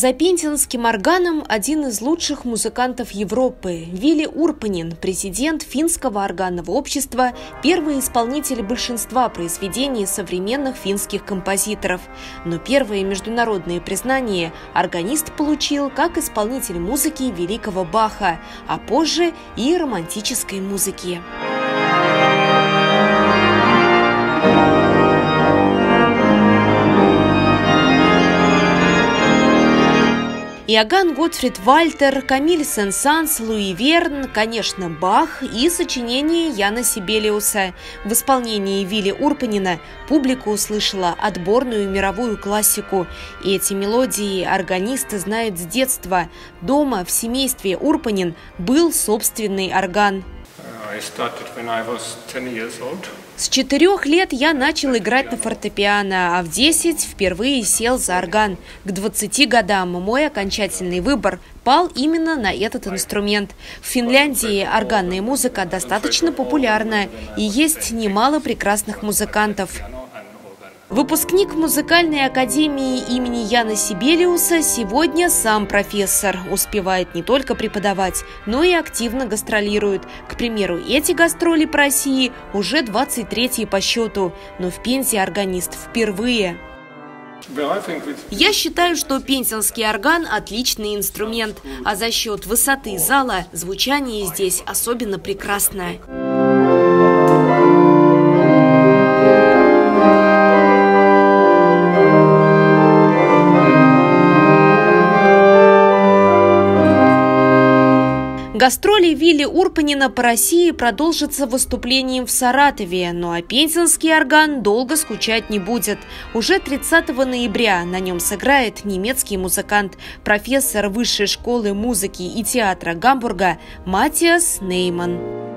За пензенским органом один из лучших музыкантов Европы – Вилли Урпанин, президент финского органного общества, первый исполнитель большинства произведений современных финских композиторов. Но первое международное признание органист получил как исполнитель музыки великого Баха, а позже и романтической музыки. Иоганн Готфрид Вальтер, Камиль Сен-Санс, Луи Верн, конечно, Бах и сочинение Яна Сибелиуса. В исполнении Вилли Урпанина публика услышала отборную мировую классику. И эти мелодии органист знает с детства. Дома в семействе Урпанин был собственный орган. I started when I was 10 years old. С четырех лет я начал играть на фортепиано, а в десять впервые сел за орган. К двадцати годам мой окончательный выбор пал именно на этот инструмент. В Финляндии органная музыка достаточно популярна и есть немало прекрасных музыкантов. Выпускник музыкальной академии имени Яна Сибелиуса сегодня сам профессор. Успевает не только преподавать, но и активно гастролирует. К примеру, эти гастроли по России уже 23-й по счету, но в Пензе органист впервые. Я считаю, что пензенский орган – отличный инструмент, а за счет высоты зала звучание здесь особенно прекрасное. Гастроли Вилли Урпанина по России продолжатся выступлением в Саратове, но а пензенский орган долго скучать не будет. Уже 30 ноября на нем сыграет немецкий музыкант, профессор Высшей школы музыки и театра Гамбурга Матиас Нейман.